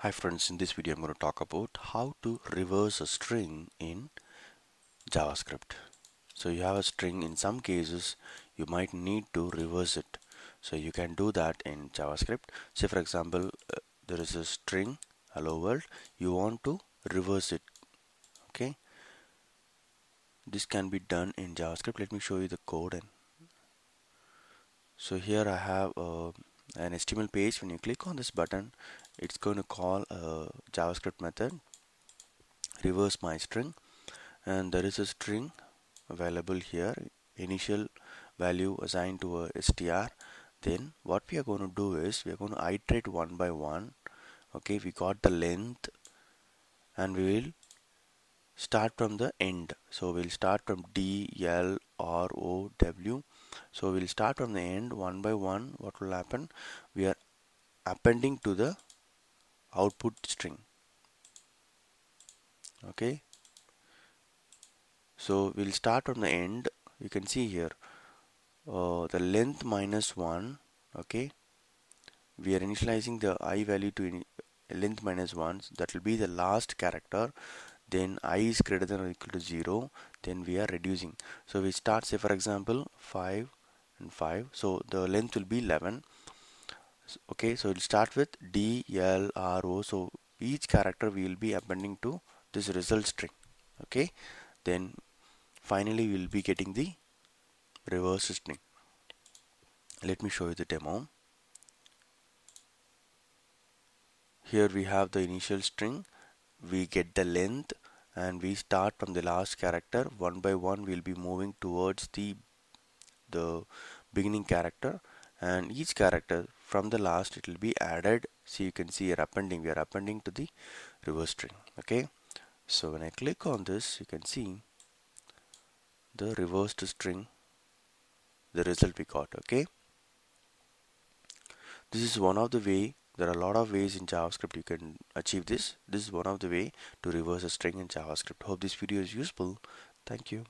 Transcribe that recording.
Hi friends, in this video I'm going to talk about how to reverse a string in JavaScript. So you have a string, in some cases you might need to reverse it. So you can do that in JavaScript. Say for example, uh, there is a string hello world, you want to reverse it. Okay. This can be done in JavaScript. Let me show you the code. And so here I have uh, an HTML page. When you click on this button, it's going to call a JavaScript method reverse my string and there is a string available here initial value assigned to a str then what we are going to do is we are going to iterate one by one okay we got the length and we will start from the end so we'll start from D L R O W. So we'll start from the end one by one what will happen? We are appending to the output string. Okay? So we'll start from the end. You can see here uh, the length minus 1 okay? We are initializing the i value to length minus 1 so that will be the last character then i is greater than or equal to 0 then we are reducing. So we start say for example 5 and 5 so the length will be 11 okay so we'll start with D L R O. So each character we will be appending to this result string okay? Then finally we will be getting the reverse string. Let me show you the demo. Here we have the initial string we get the length and we start from the last character. One by one we'll be moving towards the the beginning character. And each character from the last it will be added. So you can see here appending we are appending to the reverse string okay? So when I click on this you can see the reversed string the result we got okay? This is one of the way there are a lot of ways in JavaScript you can achieve this. This is one of the way to reverse a string in JavaScript. Hope this video is useful. Thank you